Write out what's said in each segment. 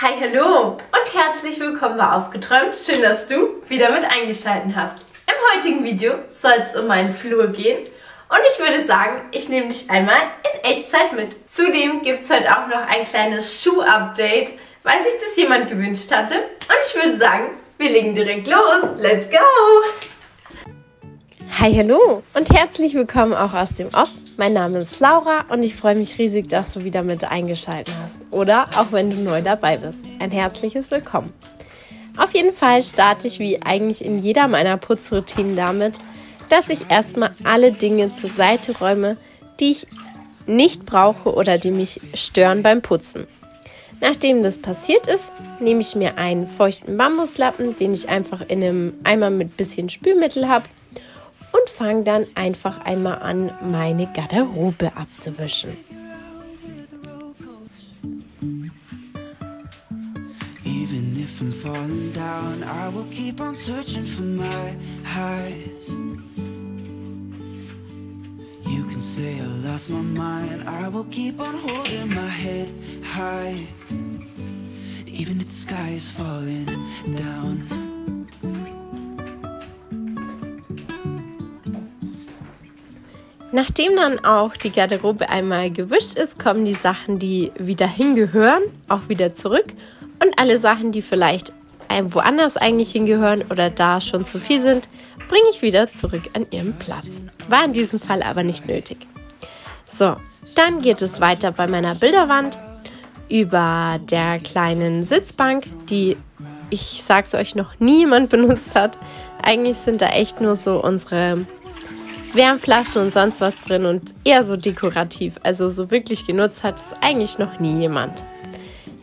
Hi, hallo und herzlich willkommen bei Aufgeträumt. Schön, dass du wieder mit eingeschaltet hast. Im heutigen Video soll es um meinen Flur gehen und ich würde sagen, ich nehme dich einmal in Echtzeit mit. Zudem gibt es heute auch noch ein kleines Schuh-Update, weil sich das jemand gewünscht hatte. Und ich würde sagen, wir legen direkt los. Let's go! Hi, hallo und herzlich willkommen auch aus dem Off. Mein Name ist Laura und ich freue mich riesig, dass du wieder mit eingeschaltet hast. Oder auch wenn du neu dabei bist. Ein herzliches Willkommen. Auf jeden Fall starte ich wie eigentlich in jeder meiner Putzroutinen damit, dass ich erstmal alle Dinge zur Seite räume, die ich nicht brauche oder die mich stören beim Putzen. Nachdem das passiert ist, nehme ich mir einen feuchten Bambuslappen, den ich einfach in einem Eimer mit bisschen Spülmittel habe und fange dann einfach einmal an, meine Garderobe abzuwischen. You can say I lost my mind, I will keep on holding my head high. Even if the sky is falling down. Nachdem dann auch die Garderobe einmal gewischt ist, kommen die Sachen, die wieder hingehören, auch wieder zurück. Und alle Sachen, die vielleicht woanders eigentlich hingehören oder da schon zu viel sind, bringe ich wieder zurück an ihren Platz. War in diesem Fall aber nicht nötig. So, dann geht es weiter bei meiner Bilderwand über der kleinen Sitzbank, die ich sag's euch noch niemand benutzt hat. Eigentlich sind da echt nur so unsere Wärmflaschen und sonst was drin und eher so dekorativ. Also so wirklich genutzt hat es eigentlich noch nie jemand.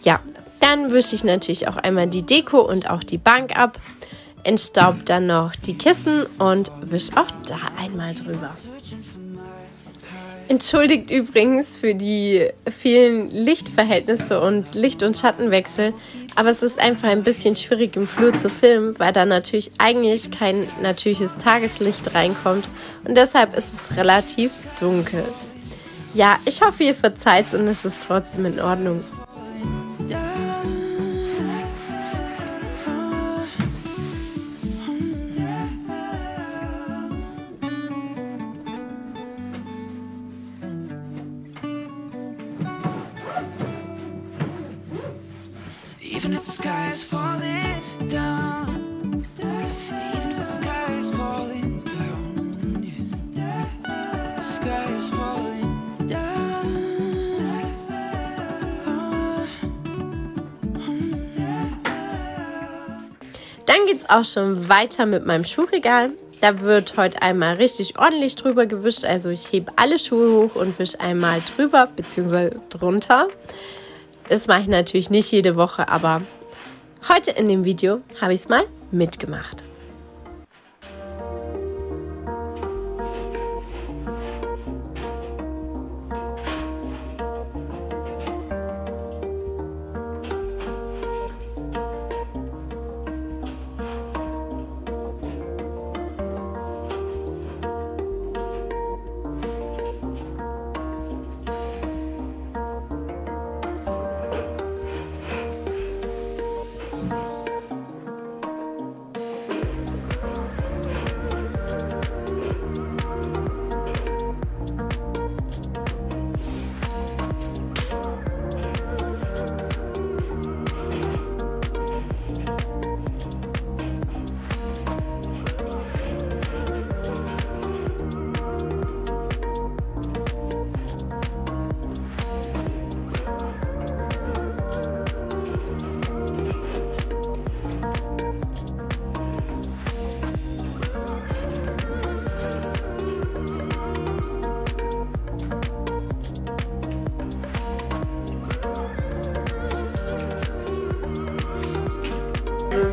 Ja, dann wische ich natürlich auch einmal die Deko und auch die Bank ab, entstaubt dann noch die Kissen und wische auch da einmal drüber. Entschuldigt übrigens für die vielen Lichtverhältnisse und Licht- und Schattenwechsel, aber es ist einfach ein bisschen schwierig im Flur zu filmen, weil da natürlich eigentlich kein natürliches Tageslicht reinkommt und deshalb ist es relativ dunkel. Ja, ich hoffe, ihr verzeiht und es ist trotzdem in Ordnung. Geht's auch schon weiter mit meinem Schuhregal. Da wird heute einmal richtig ordentlich drüber gewischt. Also ich hebe alle Schuhe hoch und wische einmal drüber bzw. drunter. Das mache ich natürlich nicht jede Woche, aber heute in dem Video habe ich es mal mitgemacht.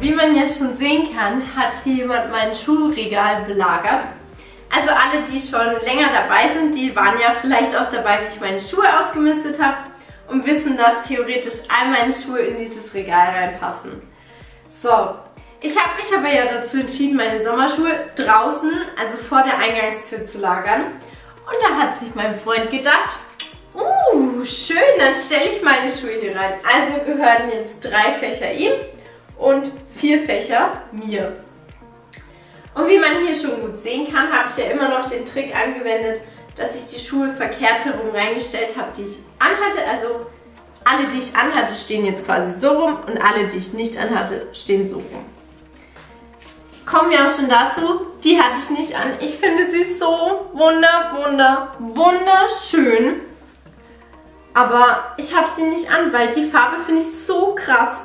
Wie man ja schon sehen kann, hat hier jemand mein Schuhregal belagert. Also alle, die schon länger dabei sind, die waren ja vielleicht auch dabei, wie ich meine Schuhe ausgemistet habe und wissen, dass theoretisch all meine Schuhe in dieses Regal reinpassen. So, ich habe mich aber ja dazu entschieden, meine Sommerschuhe draußen, also vor der Eingangstür zu lagern. Und da hat sich mein Freund gedacht, uh, schön, dann stelle ich meine Schuhe hier rein. Also gehören jetzt drei Fächer ihm und vier Fächer mir. Und wie man hier schon gut sehen kann, habe ich ja immer noch den Trick angewendet, dass ich die Schuhe verkehrt herum reingestellt habe, die ich anhatte. Also alle, die ich anhatte, stehen jetzt quasi so rum und alle, die ich nicht anhatte, stehen so rum. Kommen wir auch schon dazu, die hatte ich nicht an. Ich finde sie so wunder, wunder, wunderschön. Aber ich habe sie nicht an, weil die Farbe finde ich so krass.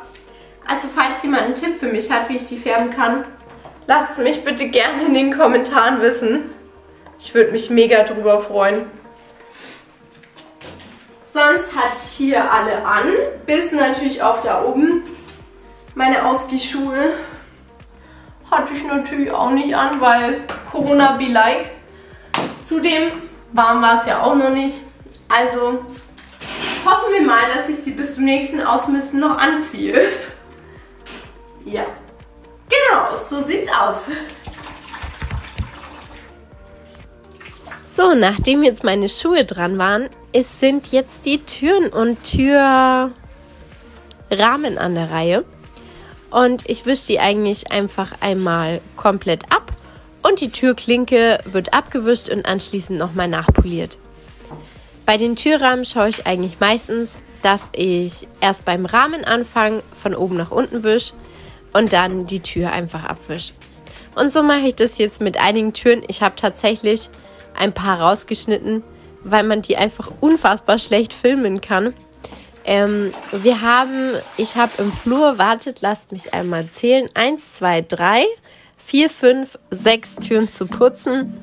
Also falls jemand einen Tipp für mich hat, wie ich die färben kann, lasst es mich bitte gerne in den Kommentaren wissen. Ich würde mich mega drüber freuen. Sonst hatte ich hier alle an, bis natürlich auf da oben. Meine Ausgehschuhe hatte ich natürlich auch nicht an, weil Corona be like. Zudem warm war es ja auch noch nicht. Also hoffen wir mal, dass ich sie bis zum nächsten Ausmisten noch anziehe. ja. Genau, so sieht's aus. So, nachdem jetzt meine Schuhe dran waren, es sind jetzt die Türen und Türrahmen an der Reihe. Und ich wische die eigentlich einfach einmal komplett ab. Und die Türklinke wird abgewischt und anschließend nochmal nachpoliert. Bei den Türrahmen schaue ich eigentlich meistens, dass ich erst beim Rahmen anfange, von oben nach unten wische und dann die Tür einfach abwische. Und so mache ich das jetzt mit einigen Türen. Ich habe tatsächlich ein paar rausgeschnitten, weil man die einfach unfassbar schlecht filmen kann. Ähm, wir haben, ich habe im Flur, wartet, lasst mich einmal zählen, eins, zwei, drei, vier, fünf, sechs Türen zu putzen.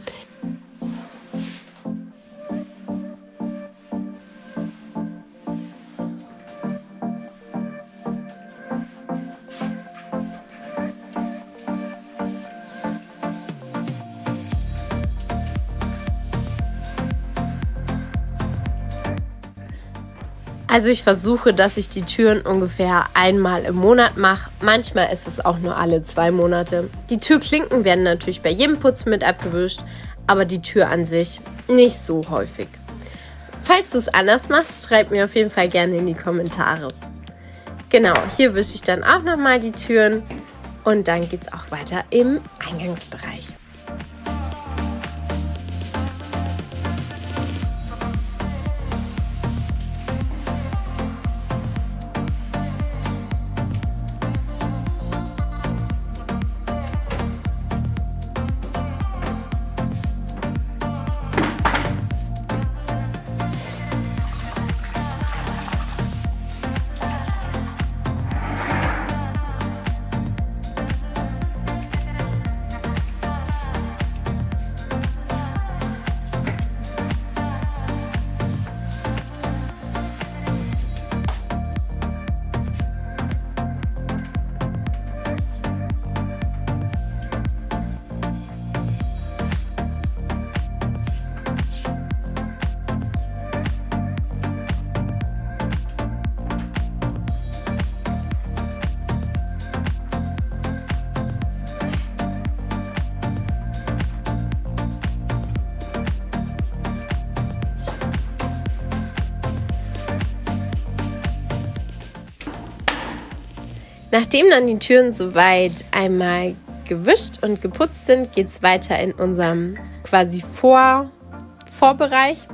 Also ich versuche, dass ich die Türen ungefähr einmal im Monat mache. Manchmal ist es auch nur alle zwei Monate. Die Türklinken werden natürlich bei jedem Putz mit abgewischt, aber die Tür an sich nicht so häufig. Falls du es anders machst, schreib mir auf jeden Fall gerne in die Kommentare. Genau, hier wische ich dann auch nochmal die Türen und dann geht es auch weiter im Eingangsbereich. Nachdem dann die Türen soweit einmal gewischt und geputzt sind, geht es weiter in unserem quasi Vor Vorbereich.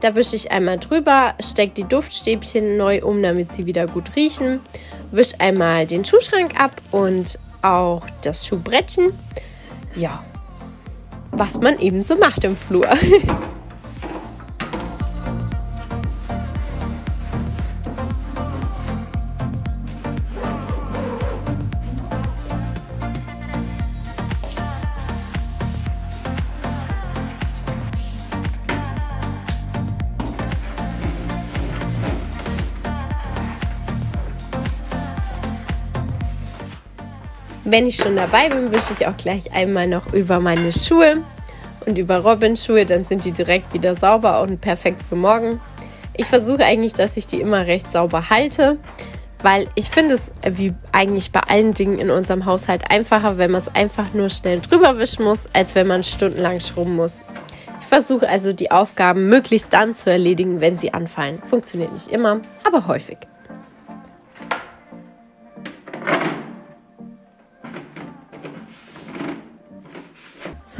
Da wische ich einmal drüber, stecke die Duftstäbchen neu um, damit sie wieder gut riechen. Wische einmal den Schuhschrank ab und auch das Schuhbrettchen. Ja, was man eben so macht im Flur. Wenn ich schon dabei bin, wische ich auch gleich einmal noch über meine Schuhe und über Robins Schuhe, dann sind die direkt wieder sauber und perfekt für morgen. Ich versuche eigentlich, dass ich die immer recht sauber halte, weil ich finde es wie eigentlich bei allen Dingen in unserem Haushalt einfacher, wenn man es einfach nur schnell drüber wischen muss, als wenn man stundenlang schrubben muss. Ich versuche also die Aufgaben möglichst dann zu erledigen, wenn sie anfallen. Funktioniert nicht immer, aber häufig.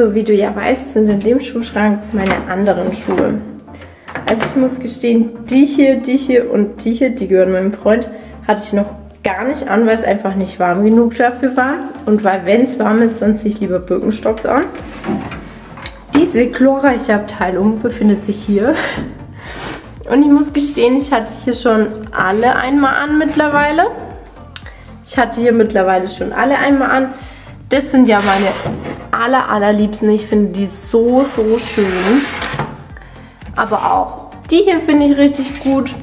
So, wie du ja weißt, sind in dem Schuhschrank meine anderen Schuhe. Also ich muss gestehen, die hier, die hier und die hier, die gehören meinem Freund, hatte ich noch gar nicht an, weil es einfach nicht warm genug dafür war. Und weil, wenn es warm ist, dann ziehe ich lieber Birkenstocks an. Diese glorreiche Abteilung befindet sich hier. Und ich muss gestehen, ich hatte hier schon alle einmal an mittlerweile. Ich hatte hier mittlerweile schon alle einmal an. Das sind ja meine aller, allerliebsten. Ich finde die so, so schön. Aber auch die hier finde ich richtig gut.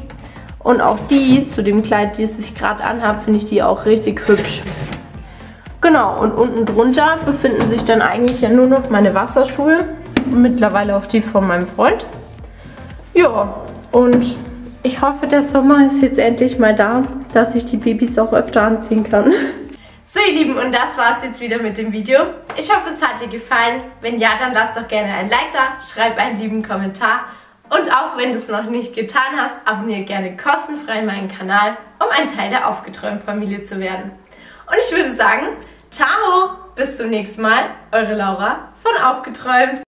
Und auch die zu dem Kleid, das ich gerade anhabe, finde ich die auch richtig hübsch. Genau, und unten drunter befinden sich dann eigentlich ja nur noch meine Wasserschuhe. Mittlerweile auch die von meinem Freund. Ja, und ich hoffe, der Sommer ist jetzt endlich mal da, dass ich die Babys auch öfter anziehen kann. Ihr Lieben, und das war es jetzt wieder mit dem Video. Ich hoffe, es hat dir gefallen. Wenn ja, dann lass doch gerne ein Like da, schreib einen lieben Kommentar und auch wenn du es noch nicht getan hast, abonniere gerne kostenfrei meinen Kanal, um ein Teil der Aufgeträumt-Familie zu werden. Und ich würde sagen, ciao, bis zum nächsten Mal, eure Laura von Aufgeträumt.